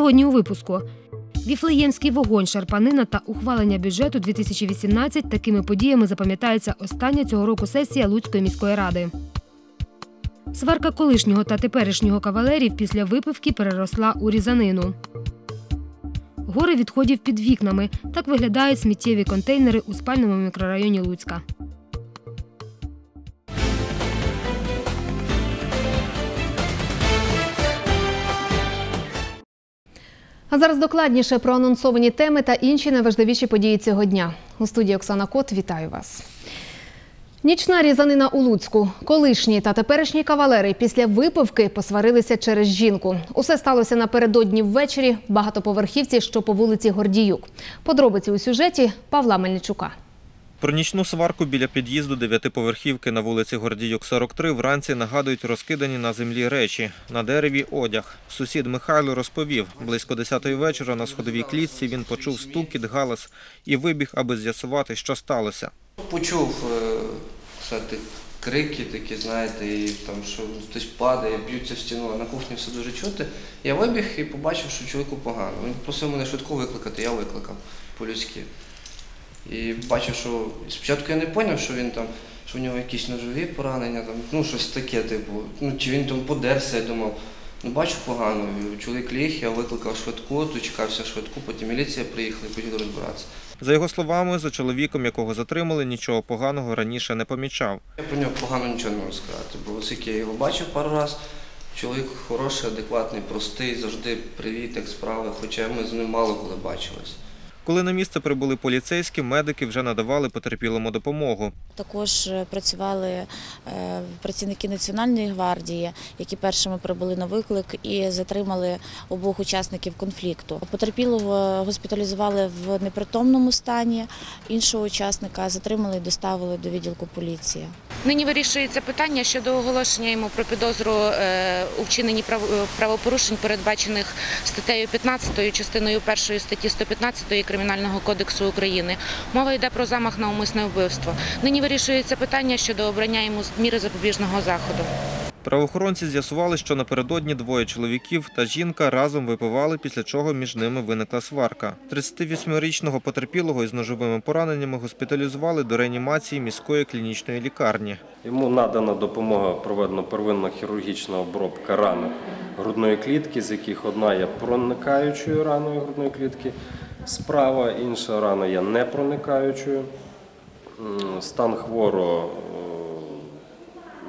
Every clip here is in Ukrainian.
Сьогодні у випуску. Віфлеємський вогонь, шарпанина та ухвалення бюджету 2018 такими подіями запам'ятається остання цього року сесія Луцької міської ради. Сварка колишнього та теперішнього кавалерів після випивки переросла у різанину. Гори відходів під вікнами. Так виглядають сміттєві контейнери у спальному мікрорайоні Луцька. А зараз докладніше про анонсовані теми та інші найважливіші події цього дня. У студії Оксана Кот вітаю вас. Нічна різанина у Луцьку. Колишні та теперішні кавалери після випивки посварилися через жінку. Усе сталося напередодні ввечері в багатоповерхівці, що по вулиці Гордіюк. Подробиці у сюжеті Павла Мельничука. Про нічну сварку біля під'їзду дев'ятиповерхівки на вулиці Гордіюк, 43 вранці нагадують розкидані на землі речі. На дереві одяг. Сусід Михайло розповів, близько 10-ї вечора на сходовій клітці він почув стукіт, галас і вибіг, аби з'ясувати, що сталося. Почув е, знаєте, крики такі, знаєте, і там, що хтось падає, б'ються в стіну, а на кухні все дуже чути. Я вибіг і побачив, що чоловіку погано. Він просив мене швидко викликати, я викликав по-людськи. І бачив, що спочатку я не зрозумів, що він там, що в нього якісь ножові поранення, там, ну щось таке, типу, ну чи він там подерся, я думав. Ну, бачу погано. Чоловік ліг, я викликав швидку, дочекався швидку, потім міліція приїхала і почали розбиратися. За його словами, за чоловіком, якого затримали, нічого поганого раніше не помічав. Я про нього погано нічого не можу сказати, бо оскільки я його бачив пару разів, чоловік хороший, адекватний, простий, завжди привіт, як справи, хоча ми з ним мало коли бачились. Коли на місце прибули поліцейські, медики вже надавали потерпілому допомогу. Також е, працювали е, працівники Національної гвардії, які першими прибули на виклик і затримали обох учасників конфлікту. Потерпілого госпіталізували в непритомному стані. Іншого учасника затримали і доставили до відділку поліції. Нині вирішується питання щодо оголошення йому про підозру е, у вчиненні е, правопорушень, передбачених статтею 15 частиною 1 статті 115 Кримінального кодексу України. Мова йде про замах на умисне вбивство. Нині вирішується питання щодо обрання йому міри запобіжного заходу. Правоохоронці з'ясували, що напередодні двоє чоловіків та жінка разом випивали, після чого між ними виникла сварка. 38-річного потерпілого із ножовими пораненнями госпіталізували до реанімації міської клінічної лікарні. Йому надана допомога, проведена первинна хірургічна обробка рани грудної клітки, з яких одна є проникаючою раною грудної клітки, справа інша рана є непроникаючою. Стан хворого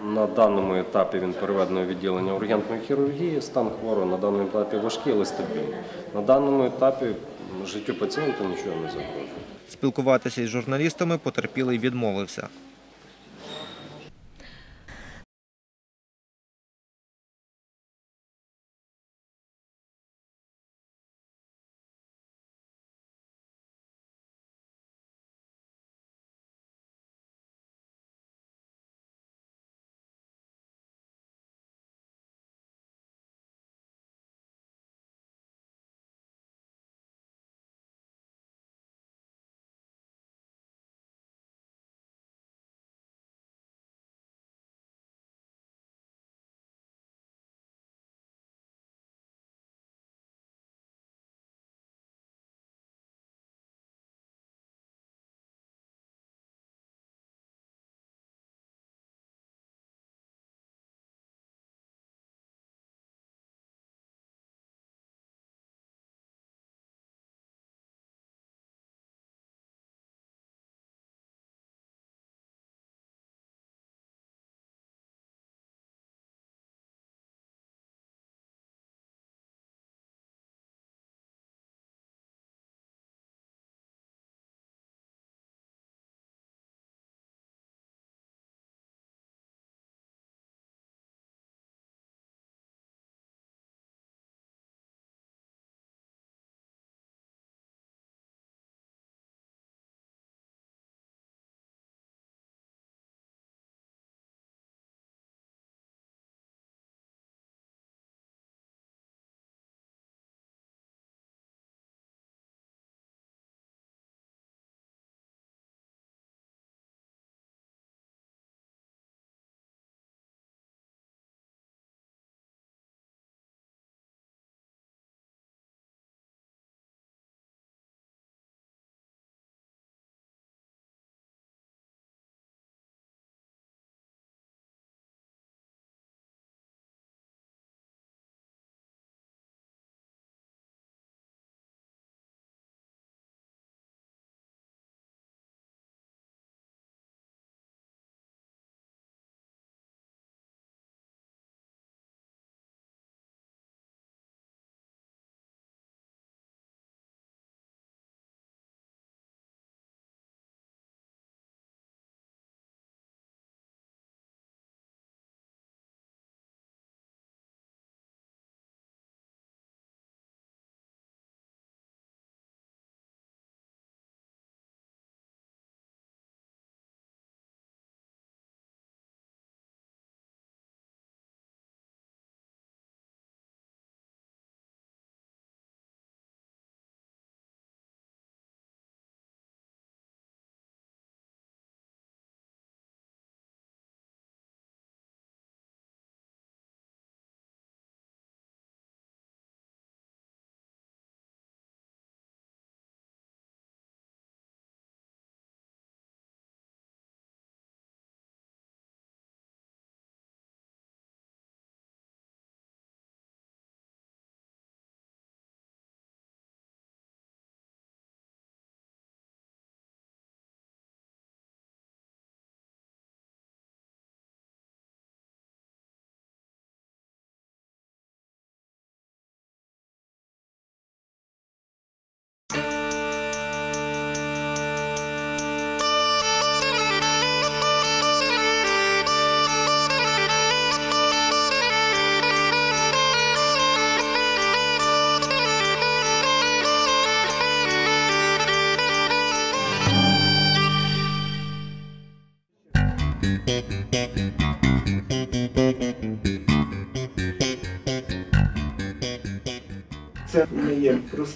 на даному етапі він переведений у відділення ургентної хірургії. Стан хворого на даному етапі важкий, але стабільний. На даному етапі життю пацієнта нічого не загрожує. Спілкуватися із журналістами потерпілий відмовився.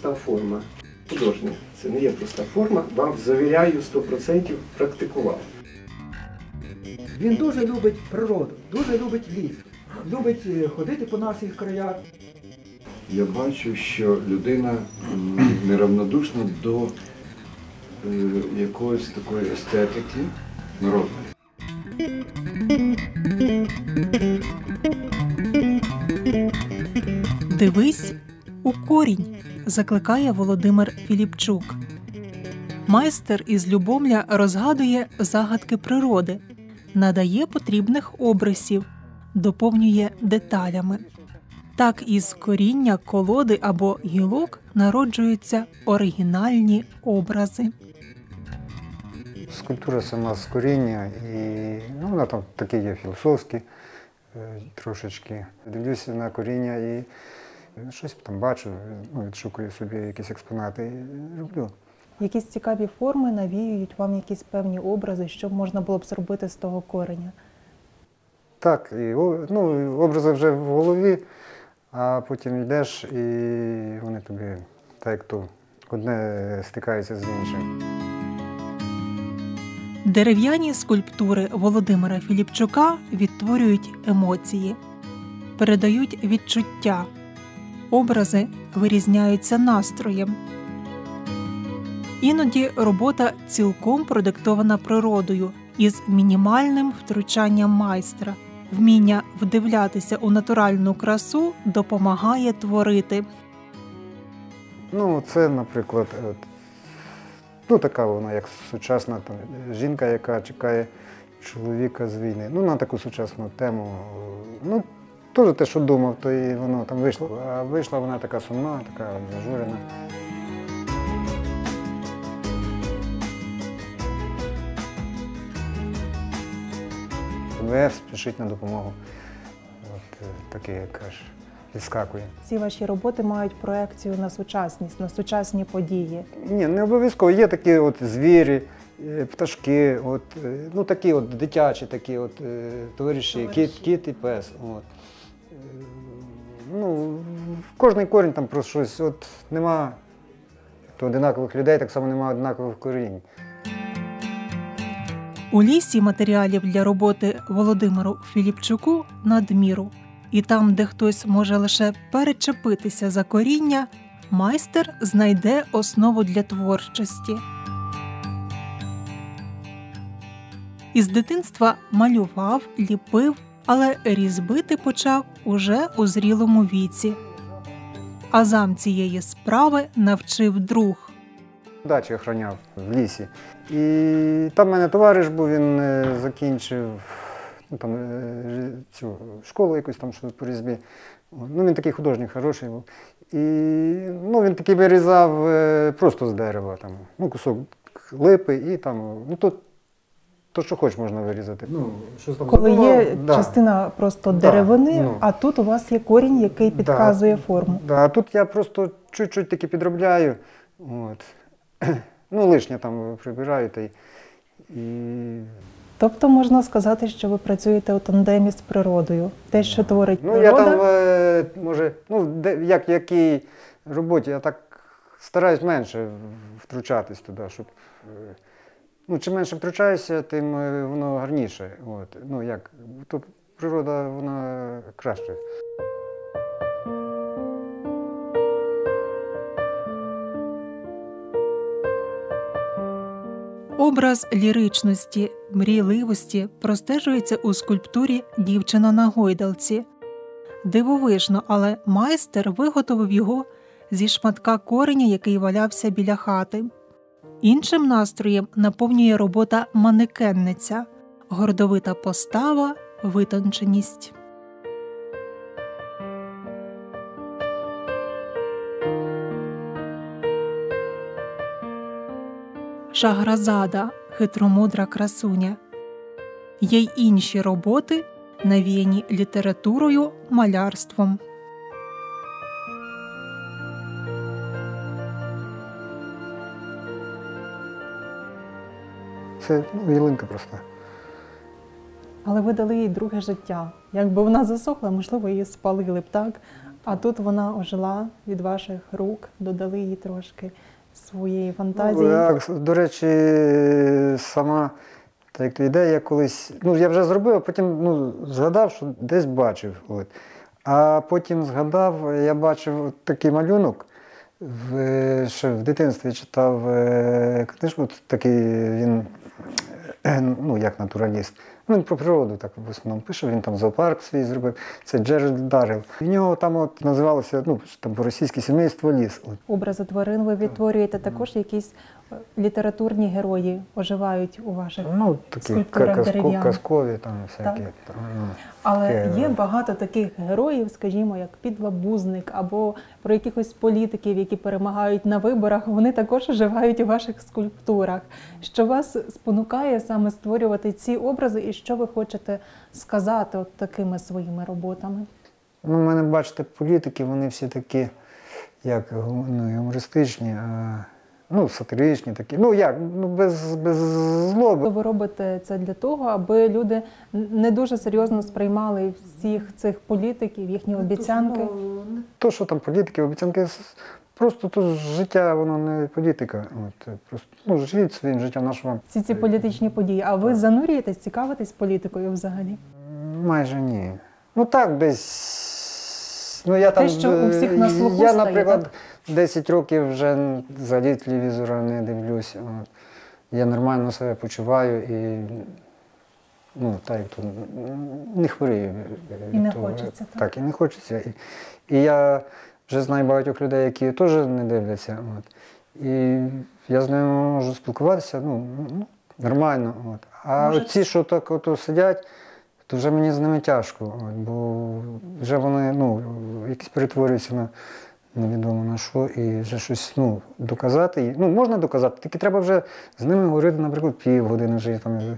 Проста форма. Художня. Це не є проста форма. Вам завіряю 100% практикував. Він дуже любить природу, дуже любить ліс, любить е, ходити по наших краях. Я бачу, що людина неравнодушна до е, якоїсь такої естетики народної. Дивись у корінь, закликає Володимир Філіпчук. Майстер із Любомля розгадує загадки природи, надає потрібних обрисів, доповнює деталями. Так із коріння, колоди або гілок народжуються оригінальні образи. Скульптура сама з коріння, і ну, вона там такі є філософські е, трошечки. Дивлюся на коріння і щось там бачу, ну, відшукую собі якісь експонати і роблю. Якісь цікаві форми навіюють вам якісь певні образи, що можна було б зробити з того кореня. Так, і ну, образи вже в голові, а потім йдеш і вони тобі так як то одне стикається з іншим. Дерев'яні скульптури Володимира Філіпчука відтворюють емоції, передають відчуття. Образи вирізняються настроєм. Іноді робота цілком продиктована природою із мінімальним втручанням майстра. Вміння вдивлятися у натуральну красу допомагає творити. Ну, це, наприклад, ну, така вона, як сучасна там, жінка, яка чекає чоловіка з війни. Ну, на таку сучасну тему. Ну, теж те, що думав, то і воно там вийшло. А вийшла вона така сумна, така зажурена. МВФ спішить на допомогу. От е, такий, як кажеш, відскакує. Всі ваші роботи мають проекцію на сучасність, на сучасні події. Ні, не обов'язково. Є такі от звірі, е, пташки, от, е, ну такі от дитячі такі от е, товариші, кіт, кіт і пес. От. Е, Ну, в кожний корінь там про щось. От нема то одинакових людей, так само нема однакових корінь. У лісі матеріалів для роботи Володимиру Філіпчуку надміру. І там, де хтось може лише перечепитися за коріння, майстер знайде основу для творчості. Із дитинства малював, ліпив, але різбити почав уже у зрілому віці. Азам цієї справи навчив друг. Дачі охороняв в лісі. І там в мене товариш був, він е, закінчив ну, там, е, цю школу якусь там по різьбі. Ну, він такий художник хороший був. І ну, він такий вирізав е, просто з дерева, там, ну, кусок липи і там, ну то, то що хоч можна вирізати. Ну, щось там Коли задумав, є да. частина просто Да, деревини, ну. а тут у вас є корінь, який Да. підказує форму. Да, а тут я просто чуть-чуть таки підробляю. От. Ну, лишнє там прибираю та й. І... Тобто можна сказати, що ви працюєте у тандемі з природою. Те, що творить Ну, я там, е, може, ну, де, як якій роботі, я так стараюсь менше втручатись туди, щоб. Ну, чим менше втручаюся, тим е, воно гарніше. От. Ну, як, то природа, вона краще. Образ ліричності, мрійливості простежується у скульптурі Дівчина на гойдалці. Дивовижно, але майстер виготовив його зі шматка кореня, який валявся біля хати. Іншим настроєм наповнює робота манекенниця, гордовита постава, витонченість. Шагразада хитромудра красуня. Є й інші роботи, навіяні літературою, малярством. Це ну, ялинка просто. але ви дали їй друге життя. Якби вона засохла, можливо, її спалили б так. А тут вона ожила від ваших рук, додали їй трошки своєї фантазії. Ну, як, до речі, сама так, ідея колись. Ну, я вже зробив, а потім ну, згадав, що десь бачив. От. А потім згадав, я бачив от такий малюнок. В, ще в дитинстві читав е, книжку, такий він, ну, як натураліст. Ну, Він про природу так в основному пише, він там зоопарк свій зробив. Це Джеральд Даррел. В нього там от називалося ну, там по-російськи сімейство ліс. Образи тварин ви відтворюєте також якісь е, літературні герої оживають у ваших Ну, такі скульптурах дерев'яних. казкові там всякі. Там, ну, Але таке, є багато таких героїв, скажімо, як підлабузник або про якихось політиків, які перемагають на виборах. Вони також оживають у ваших скульптурах. Що вас спонукає саме створювати ці образи, і що ви хочете сказати от такими своїми роботами? Ну, мене, бачите, політики, вони всі такі, як ну, гумористичні, а, ну, сатиричні такі. Ну як, ну без, без злоби. Ви робите це для того, аби люди не дуже серйозно сприймали всіх цих політиків, їхні обіцянки. То, що там політики, обіцянки, просто то життя, воно не політика. От, просто, ну, живіть своїм життям, на вам. Всі ці політичні події. А ви занурюєтесь, цікавитесь політикою взагалі? Майже ні. Ну так, десь. Ну, я Те, там, що у всіх на е, слуху Я, стає, наприклад, 10 років вже взагалі телевізора не дивлюся. От. Я нормально себе почуваю і ну, так, то, не хворію. І не того. хочеться, так? Так, і не хочеться. І, і я вже знаю багатьох людей, які теж не дивляться. От. І я з ними можу спілкуватися ну, ну, нормально. От. А Може, ці, що так ото сидять, то вже мені з ними тяжко, от, бо вже вони ну, якісь перетворюються на невідомо на що, і вже щось ну, доказати. Ну, можна доказати, тільки треба вже з ними говорити, наприклад, півгодини вже там.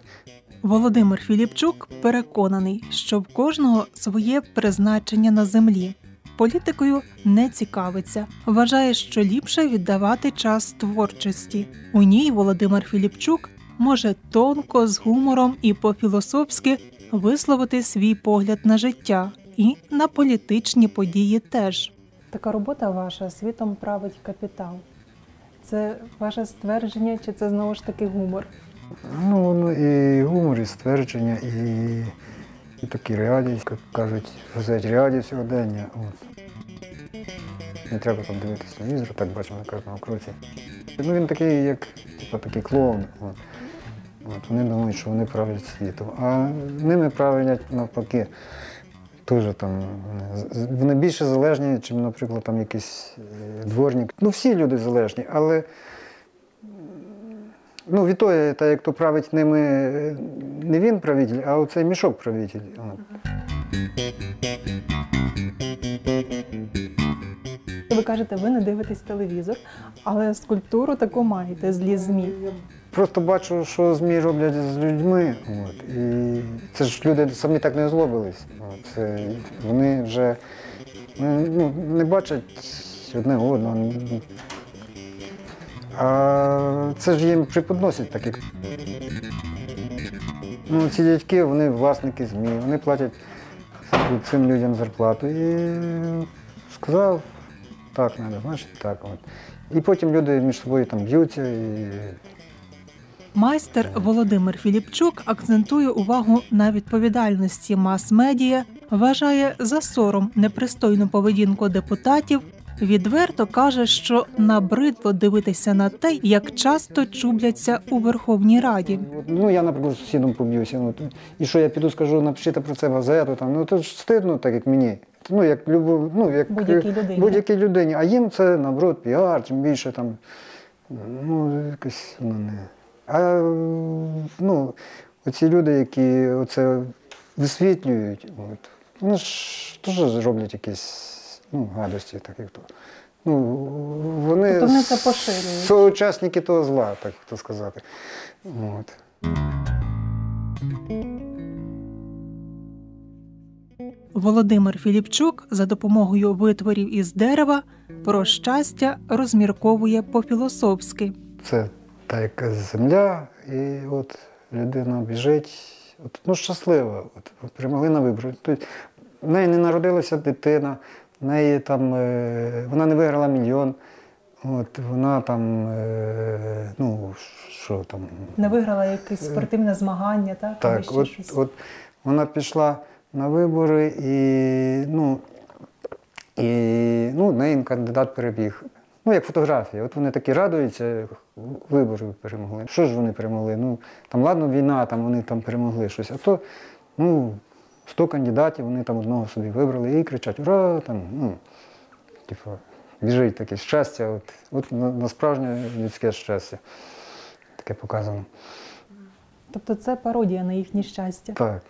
Володимир Філіпчук переконаний, що в кожного своє призначення на землі. Політикою не цікавиться, вважає, що ліпше віддавати час творчості. У ній Володимир Філіпчук може тонко, з гумором і по-філософськи висловити свій погляд на життя і на політичні події теж. Така робота ваша світом править капітал. Це ваше ствердження, чи це знову ж таки гумор? Ну, воно і гумор, і ствердження, і, і такі реалії, як кажуть, в газеті реалії сьогодення. От. Не треба там дивитися телевізор, так бачимо на кожному кроці. Ну він такий, як типу, такий клоун. От. От, вони думають, що вони правлять світом. А ними правлять навпаки. Теж там вони більше залежні, ніж, наприклад, там якийсь е, дворник. Ну, всі люди залежні, але Ну, від того, та як то править ними е, не він правитель, а оцей мішок правитель. Ви кажете, ви не дивитесь телевізор, але скульптуру таку маєте злі змі. Просто бачу, що ЗМІ роблять з людьми. От. І це ж люди самі так не озлобились. От. Вони вже ну, ну, не бачать одне одного. А це ж їм преподносять так, як. Ну, ці дядьки, вони власники ЗМІ, вони платять цим людям зарплату. І сказав, так треба, значить так. От. І потім люди між собою там б'ються. І... Майстер Володимир Філіпчук акцентує увагу на відповідальності мас-медіа, вважає за сором непристойну поведінку депутатів. Відверто каже, що набридло дивитися на те, як часто чубляться у Верховній Раді. Ну, я, наприклад, з сусідом поб'юся. Ну, і що я піду скажу, напишіть про це газету, там, ну то ж стидно, так як мені. Ну, як любов, ну, як Будь-якій людині. будь-якій людині. А їм це, наоборот, піар, чим більше там. Ну, якось воно не. А ну, оці люди, які оце висвітлюють, от, вони ж теж роблять якісь ну, гадості, так як то. Ну, вони, Тобто вони це поширюють. соучасники того зла, так то сказати. От. Володимир Філіпчук за допомогою витворів із дерева про щастя розмірковує по-філософськи. Це та яка земля, і от людина біжить, от, ну щаслива, от, перемогли на виборах. Тобто, в неї не народилася дитина, В неї там, е, вона не виграла мільйон. От, вона там, е, ну, що там, Не виграла якесь спортивне змагання, так? Або так, ще от, щось. от вона пішла на вибори і, ну, і ну, в неї кандидат перебіг. Ну, як фотографія. От вони такі радуються, вибори перемогли. Що ж вони перемогли? Ну, там, ладно, війна, там вони там перемогли щось. А то, ну, 100 кандидатів, вони там одного собі вибрали і кричать Ура! Там, ну, типу, біжить таке щастя. От, от на, на справжнє людське щастя. Таке показано. Тобто це пародія на їхнє щастя. Так.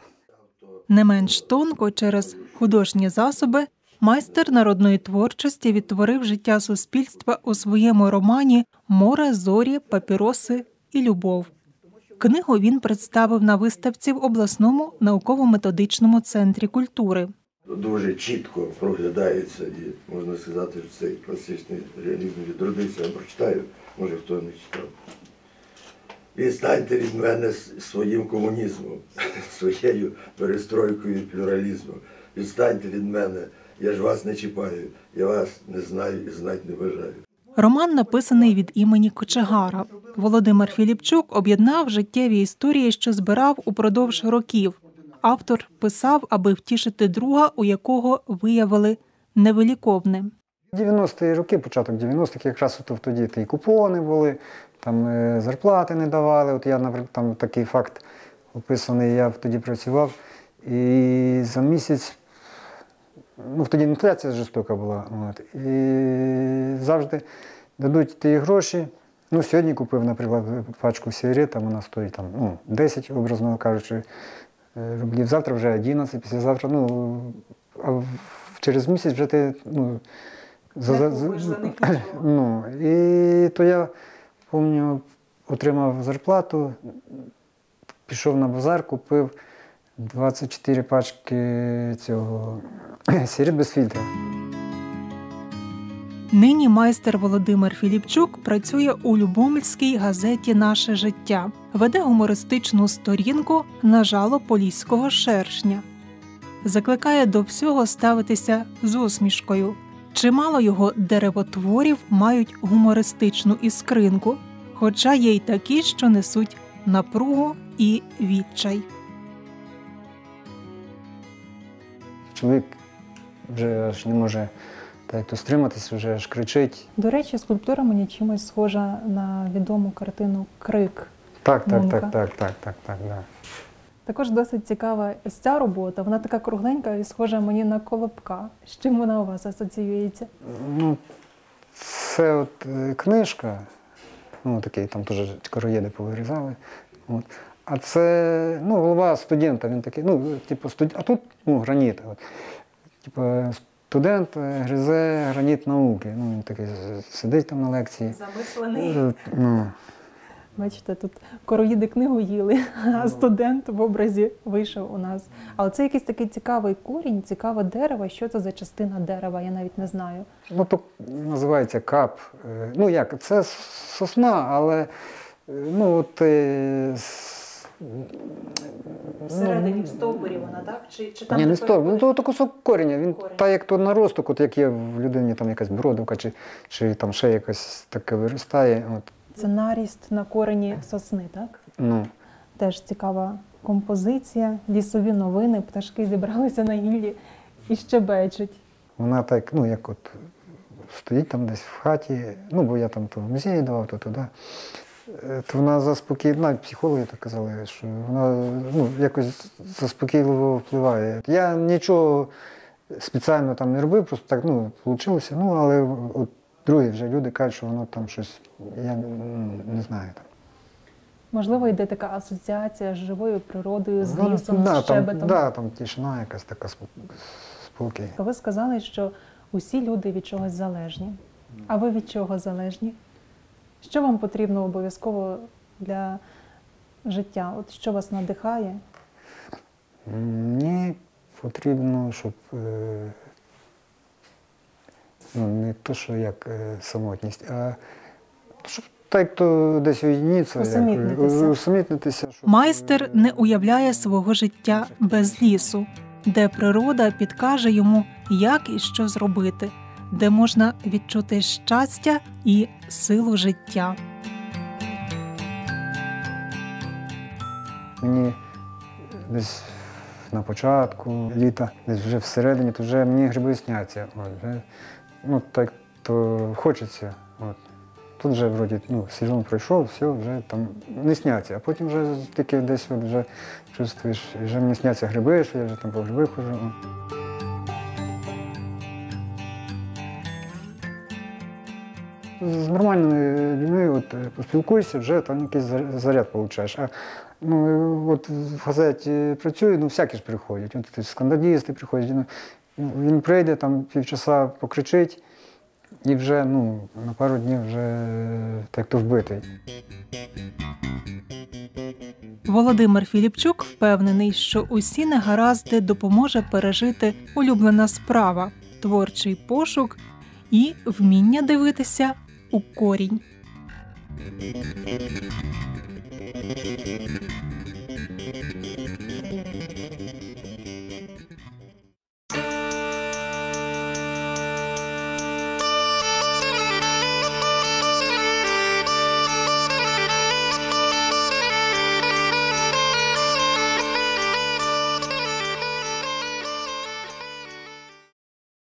Не менш тонко через художні засоби майстер народної творчості відтворив життя суспільства у своєму романі Море, зорі, папіроси і любов. Книгу він представив на виставці в обласному науково-методичному центрі культури. дуже чітко проглядається і можна сказати, що цей класичний реалізм відродився. Я прочитаю, може хто не читав. Відстаньте від мене своїм комунізмом, своєю перестройкою і плюралізмом. Відстаньте від мене, я ж вас не чіпаю, я вас не знаю і знати не бажаю. Роман написаний від імені Кочегара. Володимир Філіпчук об'єднав життєві історії, що збирав упродовж років. Автор писав, аби втішити друга, у якого виявили невиліковне. 90-ті роки, початок 90-х, якраз от тоді і купони були, там е, зарплати не давали. От я, наприклад, там такий факт описаний, я тоді працював. І за місяць, ну тоді інфляція жорстока була. От, і завжди дадуть ті гроші. Ну, сьогодні купив, наприклад, пачку сигарет, там вона стоїть там, ну, 10, образно кажучи, е, рублів. Завтра вже 11, післязавтра, ну, а через місяць вже ти, ну, за, за, ну, і то я пам'ятаю, отримав зарплату, пішов на базар, купив 24 пачки цього сигарет без фільтра. Нині майстер Володимир Філіпчук працює у Любомльській газеті Наше життя, веде гумористичну сторінку на жало поліського шершня. Закликає до всього ставитися з усмішкою. Чимало його деревотворів мають гумористичну іскринку, хоча є й такі, що несуть напругу і відчай. Чоловік вже аж не може так то стриматися, вже аж кричить. До речі, скульптура мені чимось схожа на відому картину Крик. Так, так, Мунка. так, так, так, так, так, да. Також досить цікава ось ця робота. Вона така кругленька і схожа мені на колобка. З чим вона у вас асоціюється? Ну, це от е, книжка, ну такий там теж короєди повирізали. От. А це ну, голова студента, він такий, ну, типу, студ... а тут ну, граніт. От. Типу, студент е, гризе граніт науки. Ну, він такий сидить там на лекції. Е, Ну, Бачите, тут короїди книгу їли, а студент в образі вийшов у нас. Але це якийсь такий цікавий корінь, цікаве дерево. Що це за частина дерева? Я навіть не знаю. ну, то називається кап. Е, Ну як, це сосна, але ну, от, Всередині в стовбурі вона, так? Чи, чи Ні, не стовп, ну то, то кусок коріння. Він та як то наросток, от як є в людині там якась бродовка, чи, чи там ще якось таке виростає. От, Це наріст на корені сосни, так? ну, Теж цікава композиція, лісові новини, пташки зібралися на гіллі і щебечуть. вона так, ну як от стоїть там десь в хаті, ну бо я там то в музеї давав, то туди. Е, То вона заспокійливо, навіть психологи так казали, що вона ну, якось заспокійливо впливає. Я нічого спеціально там не робив, просто так ну, вийшло. Ну, але от другі вже люди кажуть, що воно там щось, я ну, не знаю. Там. Можливо, йде така асоціація з живою природою, з Ну, лісом, да, з щебетом. да, там тишина якась така спокій. Ви сказали, що усі люди від чогось залежні. А ви від чого залежні? Що вам потрібно обов'язково для життя? От що вас надихає? Мені потрібно, щоб е, ну, не то, що як е, самотність, а щоб так то десь уєдніться, Усамітнитися. Як, усамітнитися. Щоб... Майстер не уявляє свого життя без лісу. де природа підкаже йому, як і що зробити, де можна відчути щастя і силу життя. Мені десь на початку літа, десь вже всередині, то вже мені гриби сняться. От, вже, ну, так то хочеться. От. Тут вже вроді ну, сезон пройшов, все, вже там не сняться. А потім вже таки десь от вже чувствуєш, вже мені сняться гриби, що я вже там по гриби хожу. З нормальними людьми от, е, поспілкуєшся, вже там якийсь заряд получаєш. А ну, е, от в газеті працюю, ну всякі ж приходять. От, скандалісти приходять. Ну, він прийде, там півчаса покричить, і вже ну, на пару днів вже е, так то вбитий. Володимир Філіпчук впевнений, що усі негаразди допоможе пережити улюблена справа, творчий пошук і вміння дивитися у корінь.